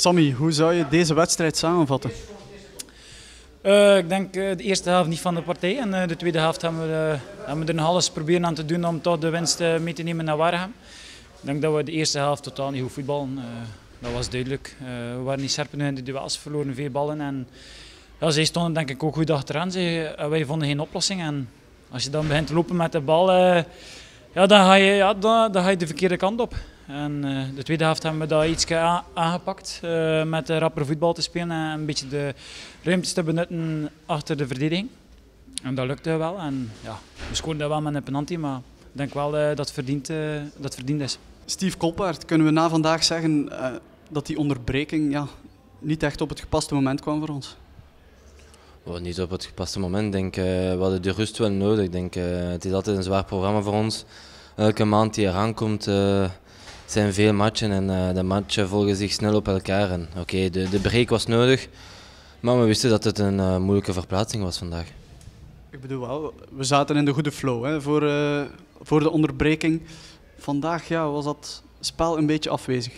Sammy, hoe zou je deze wedstrijd samenvatten? Uh, ik denk uh, de eerste helft niet van de partij en uh, de tweede helft hebben we, hebben we er nog alles proberen aan te doen om toch de winst mee te nemen naar Waregem. Ik denk dat we de eerste helft totaal niet goed voetballen. dat was duidelijk. we waren niet scherp in de duels, verloren veel ballen. En, ja, zij stonden denk ik ook goed achteraan. Zij, wij vonden geen oplossing. En als je dan begint te lopen met de bal, ja, dan, ga je, ja, dan, dan ga je de verkeerde kant op. En uh, de tweede helft hebben we dat iets aangepakt uh, met rapper voetbal te spelen en een beetje de ruimtes te benutten achter de verdediging. En dat lukte wel. En, ja, we scoorden wel met een penalty, maar ik denk wel uh, dat het verdiend, dat verdiend is. Steve Kolpaert, kunnen we na vandaag zeggen dat die onderbreking ja, niet echt op het gepaste moment kwam voor ons? Oh, niet op het gepaste moment. Denk, we hadden de rust wel nodig. Denk, het is altijd een zwaar programma voor ons. Elke maand die eraan komt, zijn veel matchen en uh, de matchen volgen zich snel op elkaar. Oké, okay, de, de break was nodig, maar we wisten dat het een uh, moeilijke verplaatsing was vandaag. Ik bedoel wel, we zaten in de goede flow hè, voor, uh, voor de onderbreking. Vandaag ja, was dat spel een beetje afwezig.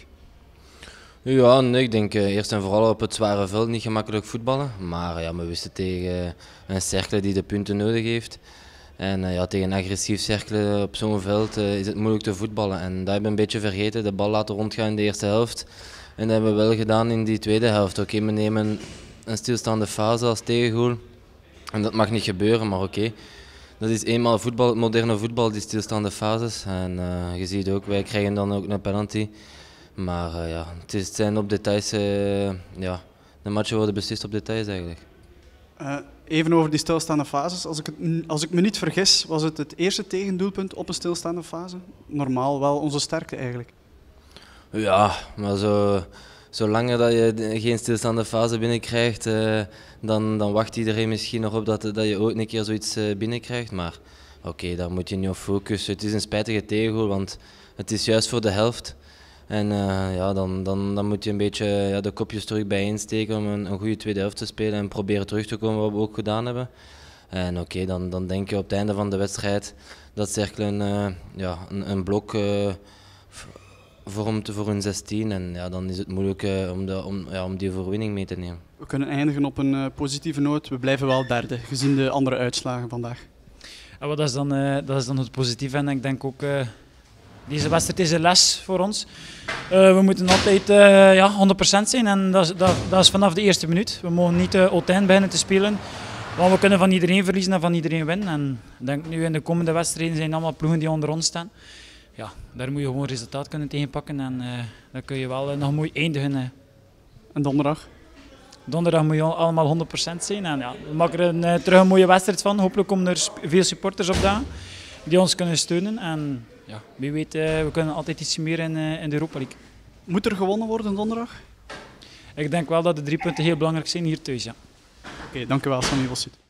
Ja, nee, ik denk eerst en vooral op het zware veld niet gemakkelijk voetballen. Maar ja, we wisten tegen een cercle die de punten nodig heeft. En uh, ja, tegen agressief cirkelen op zo'n veld uh, is het moeilijk te voetballen. En dat hebben we een beetje vergeten, de bal laten rondgaan in de eerste helft. En dat hebben we wel gedaan in die tweede helft. Oké, we nemen een stilstaande fase als tegengoal. En dat mag niet gebeuren, maar oké. Dat is eenmaal voetbal, het moderne voetbal, die stilstaande fases. En je ziet ook, wij krijgen dan ook een penalty. Maar ja, het, is, het zijn op details, ja, de matchen worden beslist op details eigenlijk. Even over die stilstaande fases. Als ik, het, als ik me niet vergis, was het het eerste tegendoelpunt op een stilstaande fase. Normaal wel onze sterkte eigenlijk. Ja, maar zo, zolang dat je geen stilstaande fase binnenkrijgt, uh, dan, dan wacht iedereen misschien nog op dat, dat je ooit een keer zoiets uh, binnenkrijgt. Maar oké, daar moet je niet op focussen. Het is een spijtige tegengoal, want het is juist voor de helft. En uh, ja, dan, dan, dan moet je een beetje ja, de kopjes terug bijeensteken om een, een goede tweede helft te spelen en proberen terug te komen wat we ook gedaan hebben. En oké, okay, dan, dan denk je op het einde van de wedstrijd dat Cercle een, uh, ja, een, een blok uh, vormt voor hun 16. En ja, dan is het moeilijk om, de, om, ja, om die overwinning mee te nemen. We kunnen eindigen op een positieve noot. We blijven wel derde, gezien de andere uitslagen vandaag. Ja, wat is dan, dat is dan het positieve. En ik denk ook deze wedstrijd is een les voor ons. Uh, we moeten altijd uh, ja, 100% zijn en dat is, dat, dat is, vanaf de eerste minuut. We mogen niet uh, altijd beginnen te spelen. Want we kunnen van iedereen verliezen en van iedereen winnen. En ik denk nu in de komende wedstrijden zijn allemaal ploegen die onder ons staan. Ja, daar moet je gewoon resultaat kunnen tegenpakken en uh, dan kun je wel nog mooi eindigen. En donderdag? Donderdag moet je allemaal 100% zijn. En ja, we maken er een, terug een mooie wedstrijd van. Hopelijk komen er veel supporters op daar die ons kunnen steunen. En ja, wie weet, uh, we kunnen altijd iets meer in, uh, in de Europa League. Moet er gewonnen worden donderdag? Ik denk wel dat de drie punten heel belangrijk zijn hier thuis. Ja. Oké, okay, dank u wel, Sammy Vossut.